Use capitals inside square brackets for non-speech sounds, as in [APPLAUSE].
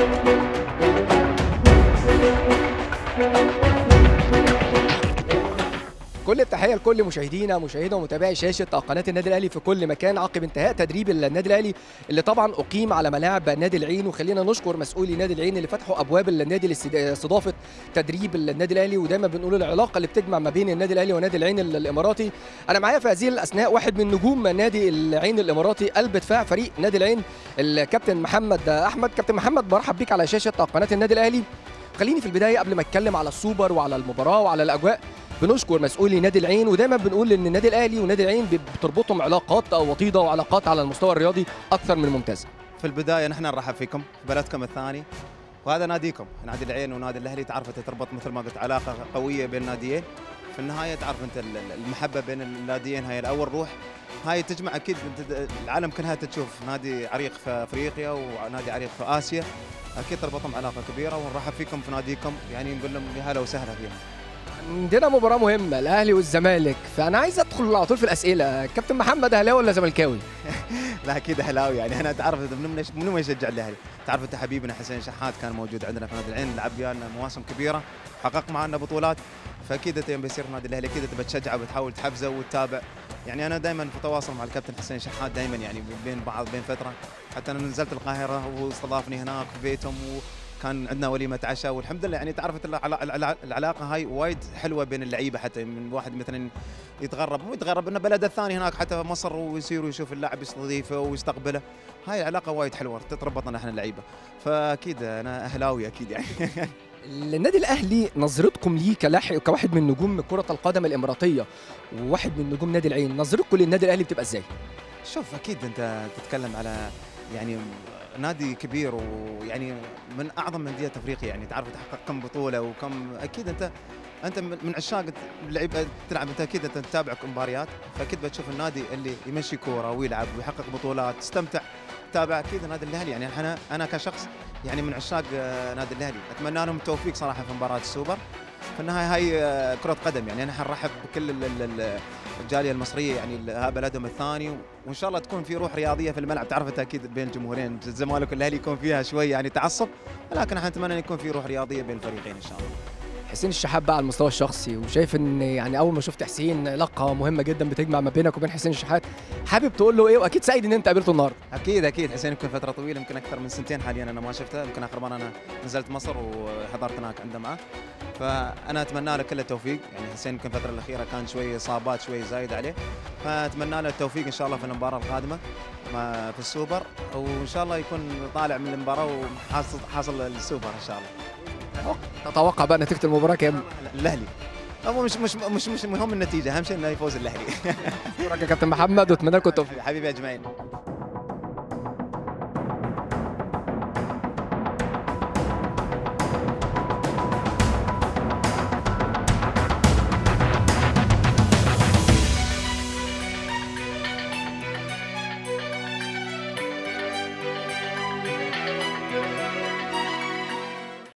Thank you. تحيه لكل مشاهدينا مشاهدة ومتابعي شاشة قناة النادي الأهلي في كل مكان عقب انتهاء تدريب النادي الأهلي اللي طبعا أقيم على ملاعب نادي العين. وخلينا نشكر مسؤولي نادي العين اللي فتحوا أبواب النادي لاستضافه تدريب النادي الأهلي. ودايما بنقول العلاقة اللي بتجمع ما بين النادي الأهلي ونادي العين الإماراتي. أنا معايا في هذه الأثناء واحد من نجوم نادي العين الإماراتي قلب دفاع فريق نادي العين الكابتن محمد أحمد. كابتن محمد برحب بيك على شاشة قناة النادي الأهلي. خليني في البداية قبل ما أتكلم على السوبر وعلى المباراة وعلى الأجواء بنشكر مسؤولي نادي العين ودايما بنقول إن النادي الأهلي ونادي العين بتربطهم علاقات وطيدة وعلاقات على المستوى الرياضي أكثر من ممتازه. في البداية نحن نرحب فيكم في بلدكم الثاني وهذا ناديكم نادي العين ونادي الأهلي تعرف أنت تربط مثل ما قلت علاقة قوية بين الناديين في النهاية تعرف أنت المحبة بين الناديين هاي الأول روح هاي تجمع أكيد العالم كلها تشوف نادي عريق في أفريقيا ونادي عريق في آسيا أكيد تربطهم علاقة كبيرة ونرحب فيكم في ناديكم يعني نقول لهم يا هلا وسهلا فيهم. عندنا مباراة مهمة الأهلي والزمالك. فأنا عايز أدخل على طول في الأسئلة. كابتن محمد أهلاوي ولا زملكاوي؟ [LAUGHS] لا أكيد أهلاوي. يعني أنا تعرف منو ما يشجع الأهلي؟ تعرف أنت حبيبنا حسين شحات كان موجود عندنا في نادي العين لعب ويانا مواسم كبيرة حقق معنا بطولات. فأكيد أنت يوم بيصير نادي الأهلي أكيد أنت بتشجعه وبتحاول تحفزه وتتابع. يعني أنا دائما في تواصل مع الكابتن حسين شحات دائما يعني بين بعض بين فترة. حتى أنا نزلت القاهرة واستضافني هناك في بيتهم و كان عندنا وليمه عشاء والحمد لله يعني تعرفت العلاقة هاي وايد حلوة بين اللعيبة حتى من واحد مثلا يتغرب مو يتغرب إنه بلده الثاني هناك حتى مصر ويصير ويشوف اللاعب يستضيفه ويستقبله. هاي العلاقة وايد حلوة تتربطنا إحنا اللعيبة. فأكيد أنا أهلاوي أكيد يعني. [LAUGHS] النادي الأهلي نظرتكم ليه كلاحق كواحد من نجوم كرة القدم الإماراتية وواحد من نجوم نادي العين نظرتكم للنادي الأهلي بتبقى إزاي؟ شوف أكيد أنت تتكلم على يعني نادي كبير ويعني من أعظم أندية افريقيا يعني تعرف تحقق كم بطولة وكم أكيد أنت أنت من عشاق اللعيبه تلعب أنت أكيد أنت تتابع مباريات فأكيد بتشوف النادي اللي يمشي كورة ويلعب ويحقق بطولات تستمتع تتابع أكيد النادي الأهلي. يعني أنا أنا كشخص يعني من عشاق نادي الأهلي. أتمنى لهم التوفيق صراحة في مباراة السوبر. في النهايه هاي كرة قدم يعني. نحن نرحب بكل الجالية المصرية يعني هذا بلدهم الثاني. وإن شاء الله تكون في روح رياضية في الملعب. تعرف أكيد بين الجمهورين الزمالك والأهلي يكون فيها شوي يعني تعصب. ولكن أحنا نتمنى أن يكون في روح رياضية بين الفريقين إن شاء الله. حسين الشحات بقى على المستوى الشخصي وشايف إن يعني أول ما شفت حسين علاقه مهمة جدا بتجمع ما بينك وبين حسين الشحات حابب تقول له إيه؟ وأكيد سعيد إن أنت قابلته النهارده. أكيد أكيد. حسين يمكن فترة طويلة يمكن أكثر من سنتين حاليا أنا ما شفته يمكن آخر مرة أنا نزلت مصر وحضرت هناك عنده معه فأنا أتمنى له كل التوفيق. يعني حسين يمكن الفترة الأخيرة كان شوي إصابات شوي زايد عليه. فأتمنى له التوفيق إن شاء الله في المباراة القادمة في السوبر. وإن شاء الله يكون طالع من المباراة وحاصل حاصل السوبر إن شاء الله. تتوقع بقى نتيجة المباراة كام؟ الأهلي. هو مش مش مش مش مهم النتيجة أهم شيء إنه يفوز الأهلي. [LAUGHS] شكرا يا كابتن محمد وأتمنى لكم التوفيق. حبيبي اجمعين